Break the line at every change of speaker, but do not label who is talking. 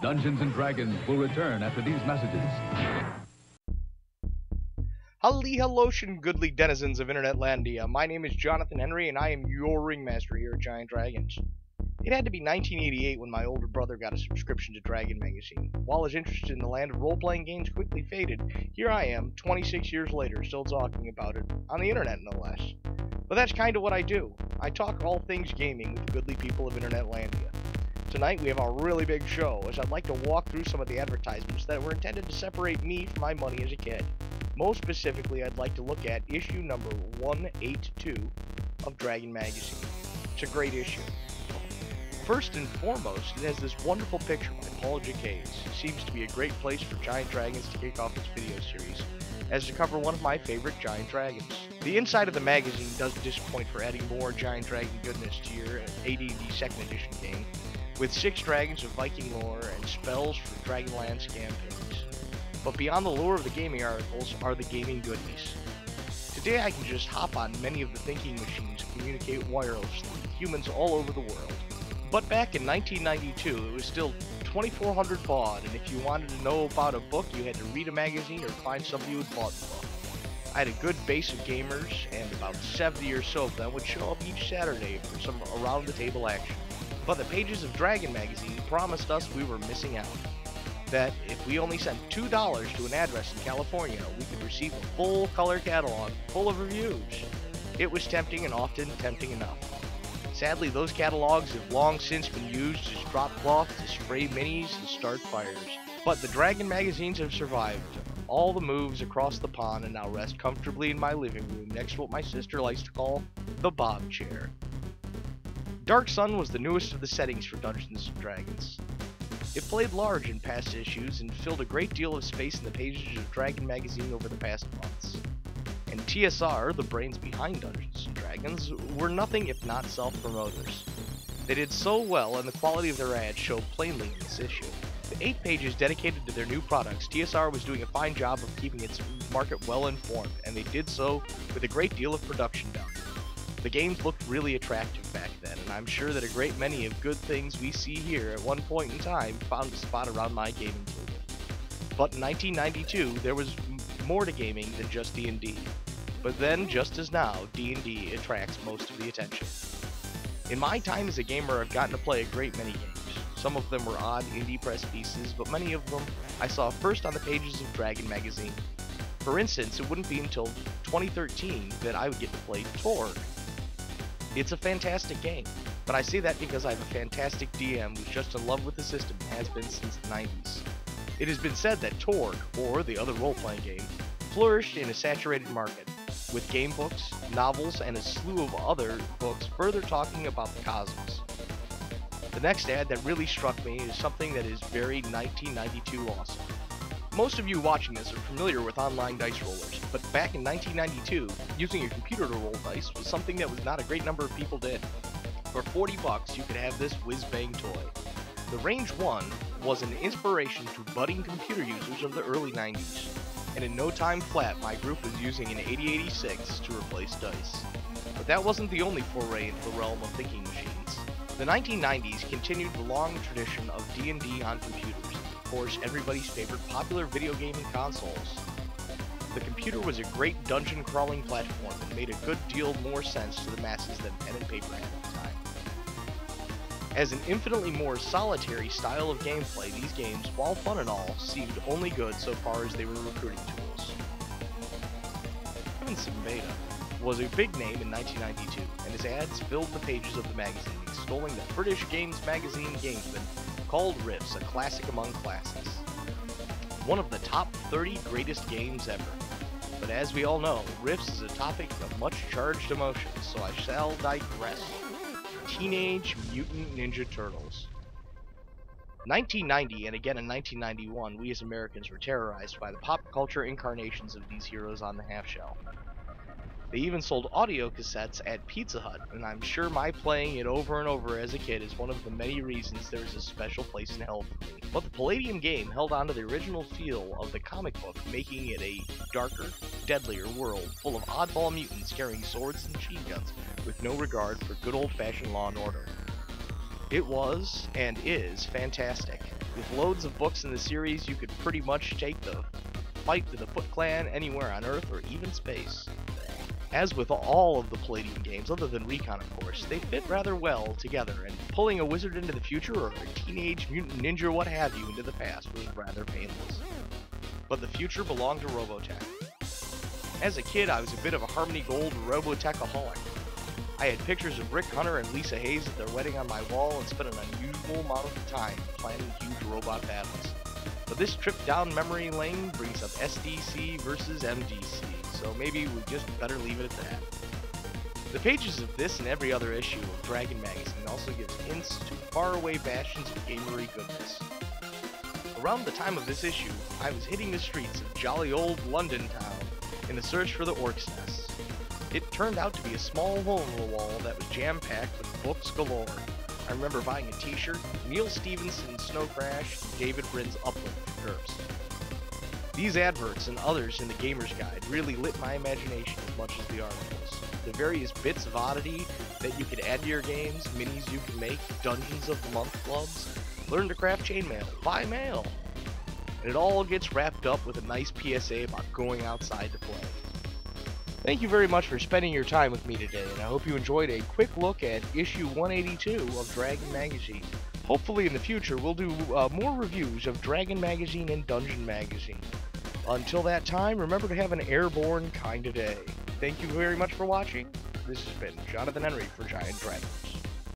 Dungeons and Dragons will return after these messages.
Hully hellotion, goodly denizens of Internetlandia. My name is Jonathan Henry, and I am your ringmaster here at Giant Dragons. It had to be 1988 when my older brother got a subscription to Dragon magazine. While his interest in the land of role-playing games quickly faded, here I am, 26 years later, still talking about it, on the internet no less. But that's kind of what I do. I talk all things gaming with the goodly people of Internetlandia. Tonight we have a really big show, as I'd like to walk through some of the advertisements that were intended to separate me from my money as a kid. Most specifically, I'd like to look at issue number 182 of Dragon Magazine. It's a great issue. First and foremost, it has this wonderful picture by Paul Jaquays. Seems to be a great place for Giant Dragons to kick off its video series, as to cover one of my favorite Giant Dragons. The inside of the magazine doesn't disappoint for adding more Giant Dragon goodness to your AD&D 2nd Edition game, with six dragons of Viking lore and spells for Dragonlance campaigns. But beyond the lore of the gaming articles are the gaming goodies. Today I can just hop on many of the thinking machines and communicate wirelessly with humans all over the world. But back in 1992, it was still 2400 baud, and if you wanted to know about a book, you had to read a magazine or find somebody who bought the book. I had a good base of gamers, and about 70 or so of them would show up each Saturday for some around the table action. But the pages of Dragon magazine promised us we were missing out. That if we only sent $2 to an address in California, we could receive a full color catalog full of reviews. It was tempting and often tempting enough. Sadly, those catalogs have long since been used as drop cloth to spray minis and start fires. But the Dragon magazines have survived all the moves across the pond and now rest comfortably in my living room next to what my sister likes to call the Bob chair. Dark Sun was the newest of the settings for Dungeons & Dragons. It played large in past issues and filled a great deal of space in the pages of Dragon magazine over the past months. And TSR, the brains behind Dungeons & Dragons, were nothing if not self-promoters. They did so well and the quality of their ads showed plainly in this issue. The eight pages dedicated to their new products, TSR was doing a fine job of keeping its market well informed, and they did so with a great deal of production done. The games looked really attractive back then, and I'm sure that a great many of good things we see here at one point in time found a spot around my gaming table. But in 1992, there was more to gaming than just D&D. But then, just as now, D&D attracts most of the attention. In my time as a gamer, I've gotten to play a great many games. Some of them were odd indie press pieces, but many of them I saw first on the pages of Dragon magazine. For instance, it wouldn't be until 2013 that I would get to play Torg. It's a fantastic game, but I say that because I have a fantastic DM who's just in love with the system and has been since the 90s. It has been said that Torg, or the other role-playing game, flourished in a saturated market, with game books, novels, and a slew of other books further talking about the cosmos. The next ad that really struck me is something that is very 1992 awesome. Most of you watching this are familiar with online dice rollers, but back in 1992, using a computer to roll dice was something that was not a great number of people did. For 40 bucks, you could have this whiz-bang toy. The Range 1 was an inspiration to budding computer users of the early 90s, and in no time flat, my group was using an 8086 to replace dice. But that wasn't the only foray into the realm of thinking machines. The 1990s continued the long tradition of D&D on computers, course everybody's favorite popular video gaming consoles. The computer was a great dungeon crawling platform and made a good deal more sense to the masses than pen and paper had at the time. As an infinitely more solitary style of gameplay, these games, while fun and all, seemed only good so far as they were recruiting tools. Kevin Siembieda was a big name in 1992, and his ads filled the pages of the magazine, extolling the British Games Magazine gamesman called Rifts a classic among classics. One of the top 30 greatest games ever. But as we all know, Rifts is a topic of much charged emotion, so I shall digress. Teenage Mutant Ninja Turtles. 1990 and again in 1991, we as Americans were terrorized by the pop culture incarnations of these heroes on the half shell. They even sold audio cassettes at Pizza Hut, and I'm sure my playing it over and over as a kid is one of the many reasons there's a special place in hell for me. But the Palladium game held on to the original feel of the comic book, making it a darker, deadlier world full of oddball mutants carrying swords and machine guns with no regard for good old fashioned law and order. It was, and is, fantastic. With loads of books in the series, you could pretty much take the fight to the Foot Clan anywhere on Earth or even space. As with all of the Palladium games, other than Recon of course, they fit rather well together, and pulling a wizard into the future or a teenage mutant ninja what have you into the past was rather painless. But the future belonged to Robotech. As a kid, I was a bit of a Harmony Gold Robotechaholic. I had pictures of Rick Hunter and Lisa Hayes at their wedding on my wall and spent an unusual amount of time planning huge robot battles. But this trip down memory lane brings up SDC versus MDC, so maybe we just better leave it at that. The pages of this and every other issue of Dragon Magazine also gives hints to faraway bastions of gamery goodness. Around the time of this issue, I was hitting the streets of jolly old London town in the search for the Orc's Nest. It turned out to be a small hole in the wall that was jam-packed with books galore. I remember buying a t-shirt, Neal Stephenson's Snow Crash, and David Brin's Uplift GURPS. These adverts and others in the Gamer's Guide really lit my imagination as much as the articles. The various bits of oddity that you could add to your games, minis you can make, dungeons of the month clubs, learn to craft chainmail, buy mail. And it all gets wrapped up with a nice PSA about going outside to play. Thank you very much for spending your time with me today, and I hope you enjoyed a quick look at issue 182 of Dragon Magazine. Hopefully in the future we'll do uh, more reviews of Dragon Magazine and Dungeon Magazine. Until that time, remember to have an airborne kind of day. Thank you very much for watching. This has been Jonathan Henry for Giant Dragons.